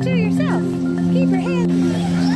do yourself. Keep your hands.